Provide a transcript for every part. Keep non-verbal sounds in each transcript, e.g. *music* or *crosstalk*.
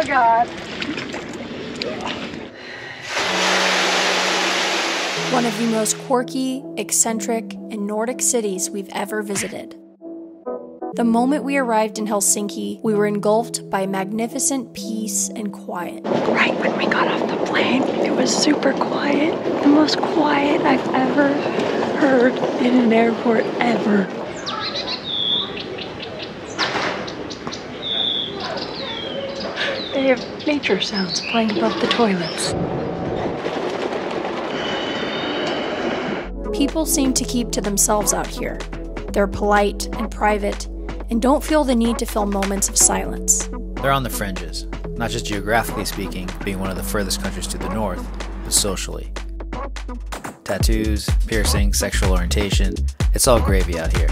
Oh God. One of the most quirky, eccentric, and Nordic cities we've ever visited. The moment we arrived in Helsinki, we were engulfed by magnificent peace and quiet. Right when we got off the plane, it was super quiet. The most quiet I've ever heard in an airport ever. They have nature sounds playing above the toilets. People seem to keep to themselves out here. They're polite and private and don't feel the need to fill moments of silence. They're on the fringes, not just geographically speaking, being one of the furthest countries to the north, but socially. Tattoos, piercing, sexual orientation, it's all gravy out here.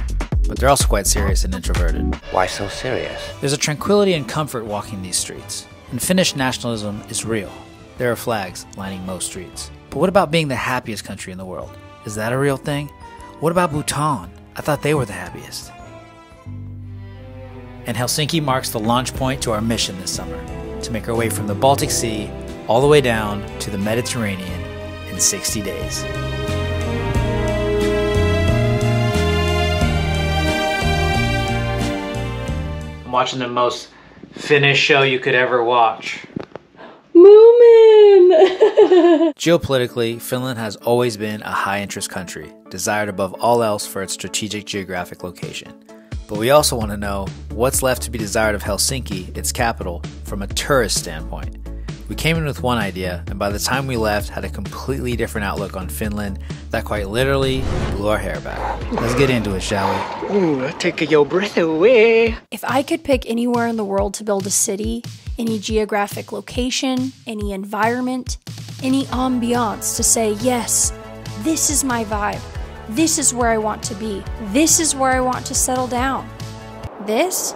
But they're also quite serious and introverted. Why so serious? There's a tranquility and comfort walking these streets. And Finnish nationalism is real. There are flags lining most streets. But what about being the happiest country in the world? Is that a real thing? What about Bhutan? I thought they were the happiest. And Helsinki marks the launch point to our mission this summer to make our way from the Baltic Sea all the way down to the Mediterranean in 60 days. I'm watching the most Finnish show you could ever watch. Moomin! *laughs* Geopolitically, Finland has always been a high interest country, desired above all else for its strategic geographic location. But we also want to know what's left to be desired of Helsinki, its capital, from a tourist standpoint. We came in with one idea, and by the time we left, had a completely different outlook on Finland that quite literally blew our hair back. Let's get into it, shall we? Ooh, take your breath away. If I could pick anywhere in the world to build a city, any geographic location, any environment, any ambiance to say, yes, this is my vibe, this is where I want to be, this is where I want to settle down, this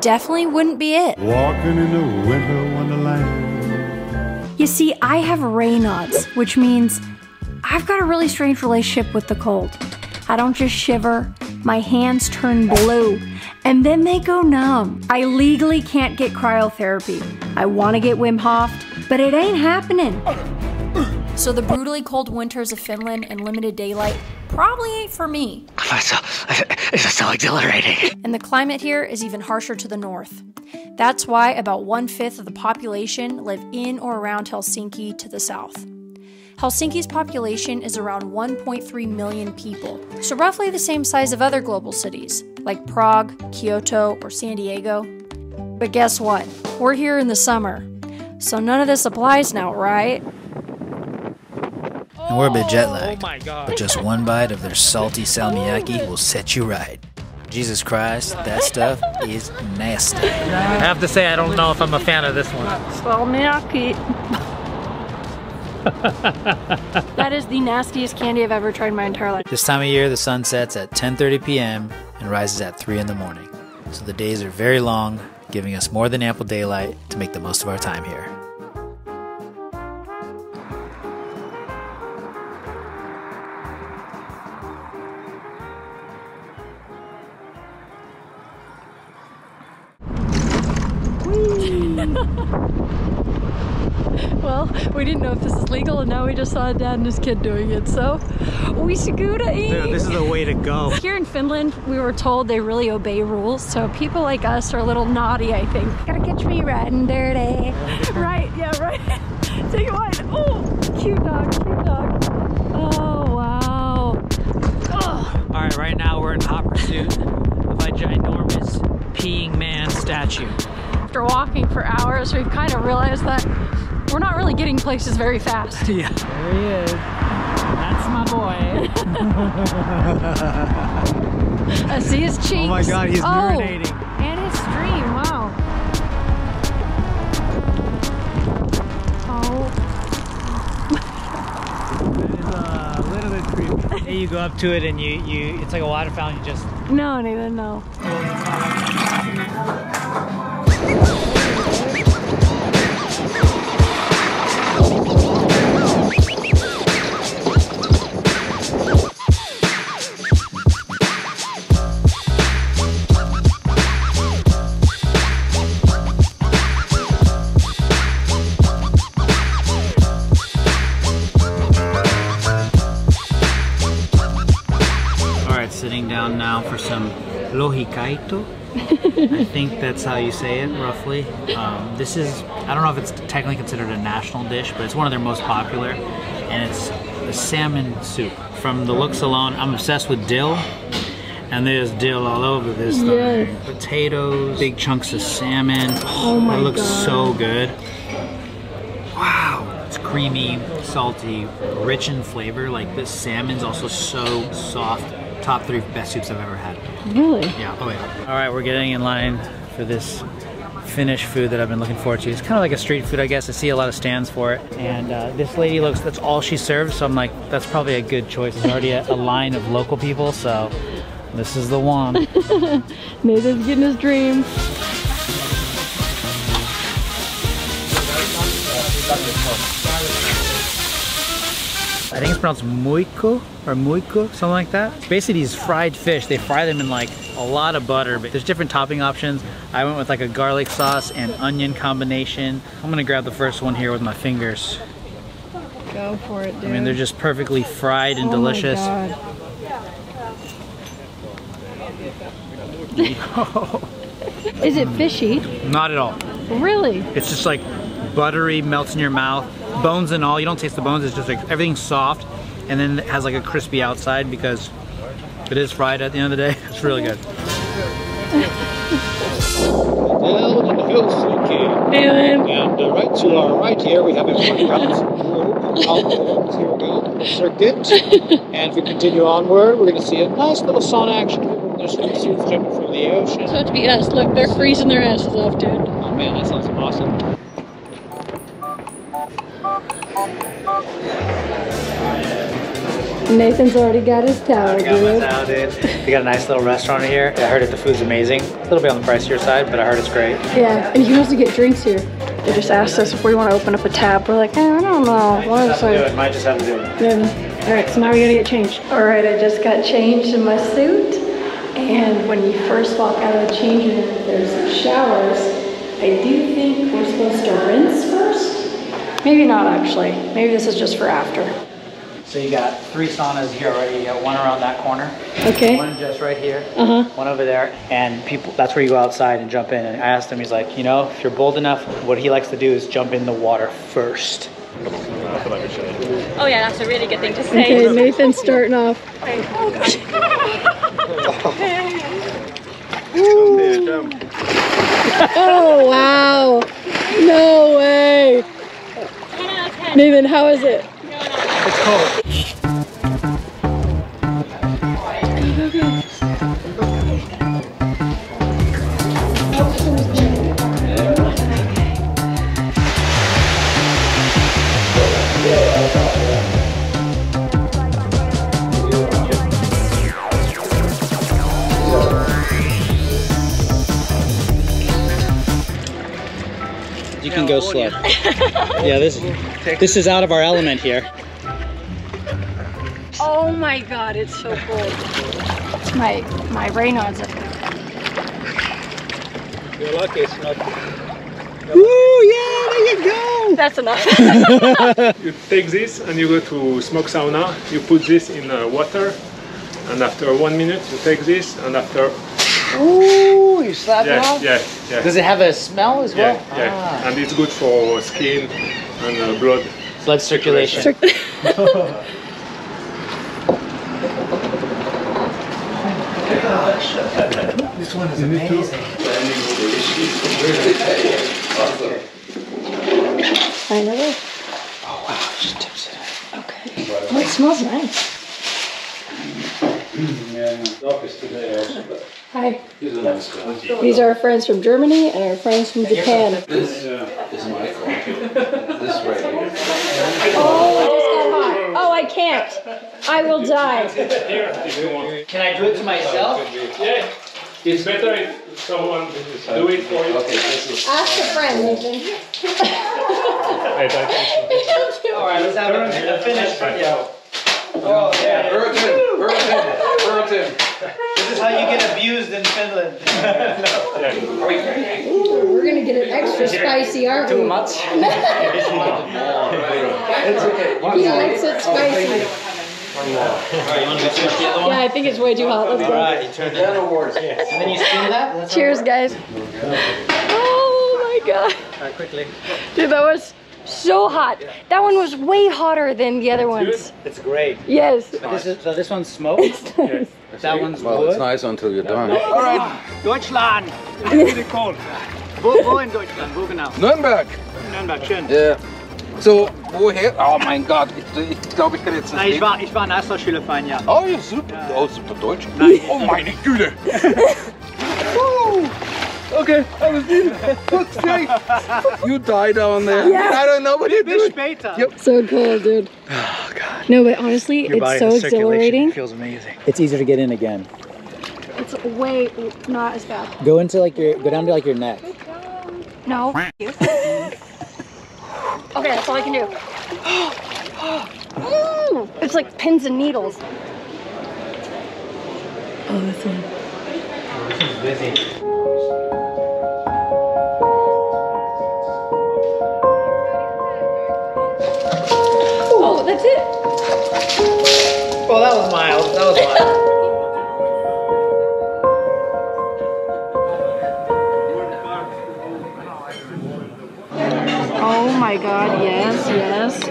definitely wouldn't be it. Walking in a winter wonderland. You see, I have Raynaud's, which means I've got a really strange relationship with the cold. I don't just shiver, my hands turn blue, and then they go numb. I legally can't get cryotherapy. I want to get Wim Hof, but it ain't happening. So the brutally cold winters of Finland and limited daylight probably ain't for me. It's so, it's so exhilarating. And the climate here is even harsher to the north. That's why about one fifth of the population live in or around Helsinki to the south. Helsinki's population is around 1.3 million people, so roughly the same size of other global cities, like Prague, Kyoto, or San Diego. But guess what? We're here in the summer, so none of this applies now, right? And we're a bit jet lagged. Oh but just one bite of their salty salmiakki will set you right. Jesus Christ, that stuff is nasty. I have to say, I don't know if I'm a fan of this one. *laughs* That is the nastiest candy I've ever tried in my entire life. This time of year, the sun sets at 10:30 p.m. and rises at 3 in the morning. So the days are very long, giving us more than ample daylight to make the most of our time here. *laughs* Well, we didn't know if this is legal, and now we just saw a dad and his kid doing it, so we should go to eat. Dude, this is the way to go. *laughs* Here in Finland, we were told they really obey rules, so people like us are a little naughty, I think. Gotta catch me riding dirty. *laughs* right, yeah, right. Take it wide. Oh, cute dog, cute dog. Oh, wow. Oh, All right, right now we're in hot pursuit of a ginormous peeing man statue. After walking for hours, we've kind of realized that we're not really getting places very fast. Yeah. There he is. That's my boy. *laughs* I see his cheeks. Oh my god, he's Oh, urinating. And his stream, wow. Oh, That is a little bit creepy. You go up to it and you, you it's like a water fountain, you just no, Nathan, no. Lohikaito. I *laughs* think that's how you say it roughly. Um, this is, I don't know if it's technically considered a national dish, but it's one of their most popular. And it's a salmon soup. From the looks alone, I'm obsessed with dill. And there's dill all over this thing. Potatoes, big chunks of salmon. Oh my It looks God. so good. Wow. It's creamy, salty, rich in flavor. Like this salmon's also so soft. Top three best soups I've ever had. Really? Yeah. Oh yeah. All right, we're getting in line for this Finnish food that I've been looking forward to. It's kind of like a street food, I guess. I see a lot of stands for it. And uh, this lady looks, that's all she serves. So I'm like, that's probably a good choice. There's already a, a line of local people. So this is the one. Nathan's getting his dream. I think it's pronounced muiko or muiko, something like that. It's basically these fried fish. They fry them in like a lot of butter, but there's different topping options. I went with like a garlic sauce and onion combination. I'm gonna grab the first one here with my fingers. Go for it, dude. I mean, they're just perfectly fried and Oh my delicious. God. *laughs* Is it fishy? Not at all. Really? It's just like buttery, melts in your mouth, bones and all. You don't taste the bones. It's just like everything's soft, and then it has like a crispy outside because it is fried at the end of the day. *laughs* It's really good. Down in Helsinki. And uh, right to our right here, we have a route *laughs* road out here we go, circuit. and if we continue onward, we're going to see a nice little sauna action. There's some suits jumping from the ocean. So to be us, look, they're freezing their asses off, dude. Oh man, that sounds awesome. Nathan's already got his towel, I got my dude. towel, dude. *laughs* We got a nice little restaurant here. I heard that the food's amazing. A little bit on the pricier side, but I heard it's great. Yeah, and you can also get drinks here. They just asked us if we want to open up a tab. We're like, eh, I don't know. What Just have to do it? it. Might just have to do it. Then, all right, so now we gotta get changed. All right, I just got changed in my suit. And when you first walk out of the changing room, there's showers. I do think we're supposed to rinse first. Maybe not actually. Maybe this is just for after. So you got three saunas here already. You got one around that corner, Okay. one just right here, Uh huh. one over there, and people. That's where you go outside and jump in. And I asked him, he's like, you know, if you're bold enough, what he likes to do is jump in the water first. Oh yeah, that's a really good thing to say. Okay, Nathan's starting off. *laughs* Oh wow! No way! 10 out of 10. Nathan, how is it? It's cold. Go slow. *laughs* yeah, this this is out of our element here. Oh my god, it's so cold. My my Raynaud's like You're lucky it's not. Woo! Yeah, there you go. that's enough. *laughs* You take this and you go to smoke sauna. You put this in uh, water, and after one minute you take this, and after Ooh, you slap it yeah, off. yeah, yeah, Does it have a smell as yeah, well? yeah, Ah. and it's good for skin and uh, blood. Blood circulation. *laughs* this one is amazing. I know. Oh wow, it just tips it. Okay. Oh, it smells nice. Hi. These are our friends from Germany and our friends from Japan. This is my phone. This right here. Oh, oh I just got hot. Oh, I can't. I will die. Can I do it to myself? Yeah, it's better if someone do it for you. Okay, this is. Ask a friend, Nathan. Wait, *laughs* I can- All right, let's have a, a finish video. Oh yeah, Burton, Burton, Burton. this is how you get abused in Finland. We're gonna get it extra spicy, aren't we? Too much. *laughs* It's okay. He likes it spicy. Yeah, I think it's way too hot. Let's go. Alright, you turn down awards. Yes. And then you spin that. That's Cheers, guys. Oh my god. Alright, quickly. Dude, that was so hot. That one was way hotter than the other ones. It's great. Yes. This is, so this one's smoked. That one's Well, wood. it's nice until you're done. All right, Deutschland. It's really cold. Wo, wo in Deutschland? Wo genau? Nürnberg! Nürnberg, schön. Ja. So, woher? Oh mein Gott, ich, ich glaube, ich kann jetzt Na, nicht ich, war, ich war ein Austauschschüler für ein Jahr. Oh, ja, super. Oh, super Deutsch. Oh meine Güte. *laughs* okay, I was in. Fuck's sake. You die down there. Yeah. I don't know what you're Bis doing. später. Yep. So cool, dude. Oh god. No, but honestly, it's so exhilarating. It feels amazing. It's easier to get in again. It's way not as bad. Go into like your, go down to like your neck. No. *laughs* okay, that's all I can do. Ooh, *gasps* it's like pins and needles. Oh, that's one. Oh, Oh, that's it. Oh, that was mild. That was mild. *laughs* god, yes, yes.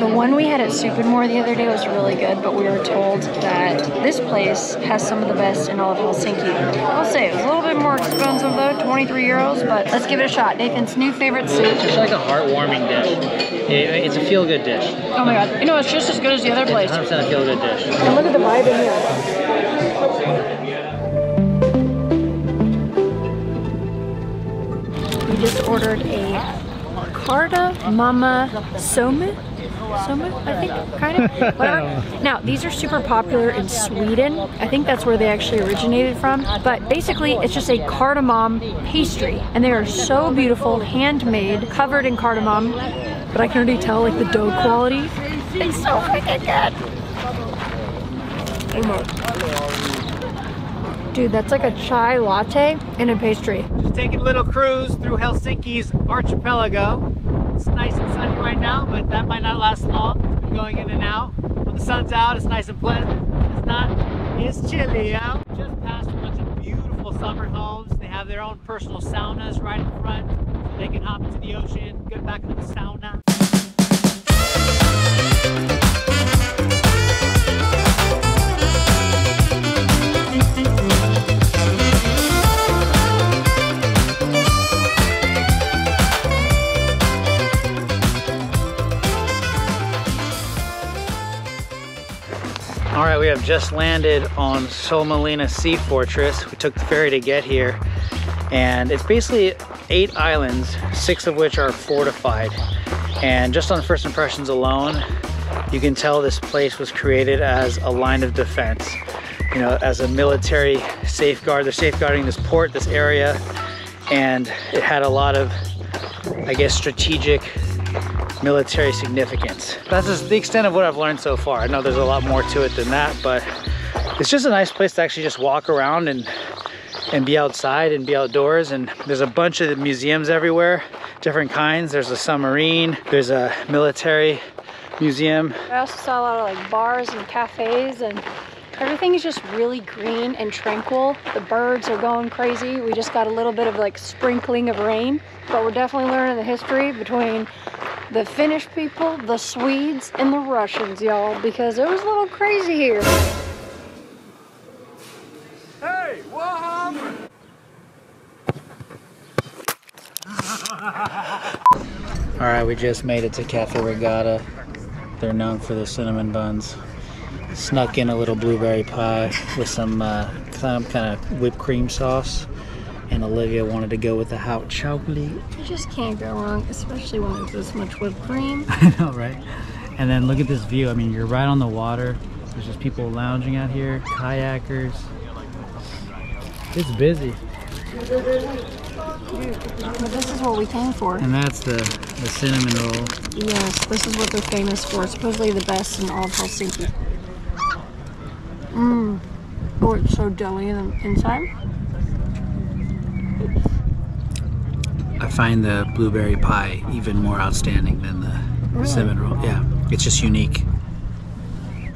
The one we had at Supermore the other day was really good, but we were told that this place has some of the best in all of Helsinki. I'll say it was a little bit more expensive though, 23 euros, but let's give it a shot. Nathan's new favorite soup. It's like a heartwarming dish. It- it's a feel-good dish. Oh my god, you know, it's just as good as the other place. 100% a feel-good dish. And look at the vibe in here. We just ordered a Carta Mama Soma. Soma, I think, kind of. *laughs* Whatever. Now, these are super popular in Sweden. I think that's where they actually originated from. But basically, it's just a cardamom pastry. And they are so beautiful, handmade, covered in cardamom. But I can already tell, like, the dough quality. It's so freaking good. Dude, that's like a chai latte in a pastry. Just taking a little cruise through Helsinki's archipelago. It's nice and sunny right now, but that might not last long. It's been Going in and out. When the sun's out, it's nice and pleasant. It's not, it's chilly out. Just past a bunch of beautiful summer homes. They have their own personal saunas right in front. They can hop into the ocean, get back into the sauna. We have just landed on Suomenlinna Sea Fortress. We took the ferry to get here, and it's basically eight islands, six of which are fortified. And just on first impressions alone, you can tell this place was created as a line of defense. You know, as a military safeguard. They're safeguarding this port, this area, and it had a lot of, I guess, strategic military significance. That's the extent of what I've learned so far. I know there's a lot more to it than that, but it's just a nice place to actually just walk around and and be outside and be outdoors. And there's a bunch of museums everywhere, different kinds. There's a submarine, there's a military museum. I also saw a lot of like bars and cafes and everything is just really green and tranquil. The birds are going crazy. We just got a little bit of like sprinkling of rain, but we're definitely learning the history between the Finnish people, the Swedes, and the Russians, y'all, because it was a little crazy here. Hey, what happened? *laughs* All right, we just made it to Cafe Regatta. They're known for their cinnamon buns. Snuck in a little blueberry pie with some uh, some kind of whipped cream sauce. And Olivia wanted to go with the hot chocolate. You just can't go wrong, especially when there's this much whipped cream. *laughs* I know, right? And then look at this view. I mean, you're right on the water. There's just people lounging out here, kayakers. It's busy. But this is what we came for. And that's the, the cinnamon roll. Yes, this is what they're famous for. Supposedly the best in all of Helsinki. Mmm. Oh, it's so doughy in the inside. I find the blueberry pie even more outstanding than the cinnamon roll. Yeah, it's just unique.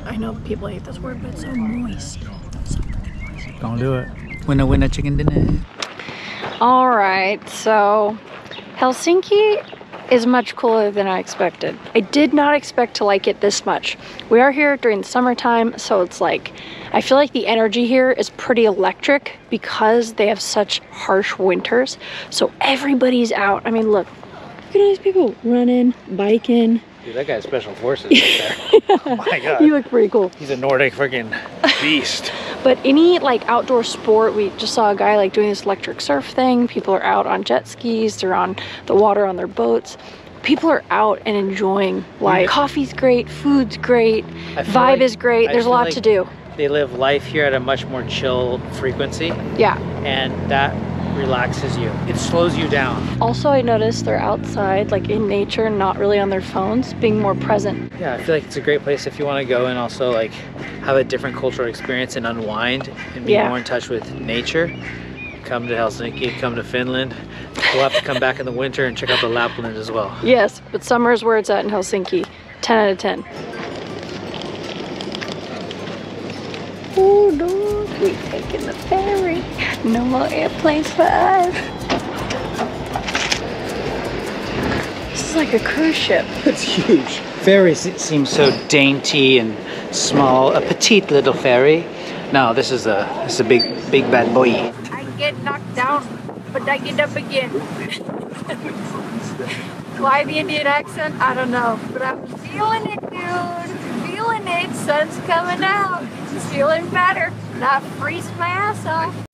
I know people hate this word, but it's so moist. Don't do it. Winner, winner, chicken dinner. All right, so Helsinki is much cooler than I expected. I did not expect to like it this much. We are here during the summertime, so it's like, I feel like the energy here is pretty electric because they have such harsh winters. So everybody's out. I mean, look, look at all these people running, biking. Dude, that guy's special forces right there. *laughs* oh my god. You look pretty cool. He's a Nordic freaking beast. But any like outdoor sport, we just saw a guy like doing this electric surf thing. People are out on jet skis, they're on the water on their boats. People are out and enjoying life. Mm. Coffee's great, food's great, vibe like- is great. There's a lot like to do. They live life here at a much more chill frequency, Yeah. and that relaxes you. It slows you down. Also, I noticed they're outside, like in nature, not really on their phones, being more present. Yeah, I feel like it's a great place if you want to go and also like have a different cultural experience and unwind and be Yeah. more in touch with nature. Come to Helsinki, come to Finland. We'll have to come back in the winter and check out the Lapland as well. Yes, but summer is where it's at in Helsinki. 10 out of 10. Oh, look, we taking the ferry. No more airplanes for us. This is like a cruise ship. *laughs* It's huge. Ferries se- seems so dainty and small. A petite little ferry. No, this is a this is a big big bad boy. I get knocked down, but I get up again. *laughs* Why the Indian accent? I don't know. But I'm feeling it, dude. Feeling it. Sun's coming out. Feeling better. Not freeze my ass off.